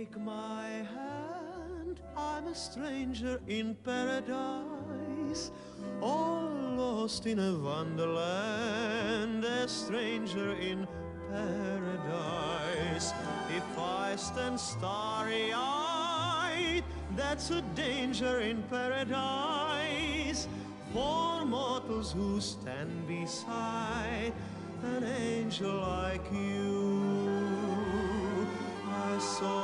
Take my hand, I'm a stranger in paradise, all lost in a wonderland, a stranger in paradise. If I stand starry eyed, that's a danger in paradise. For mortals who stand beside an angel like you. I saw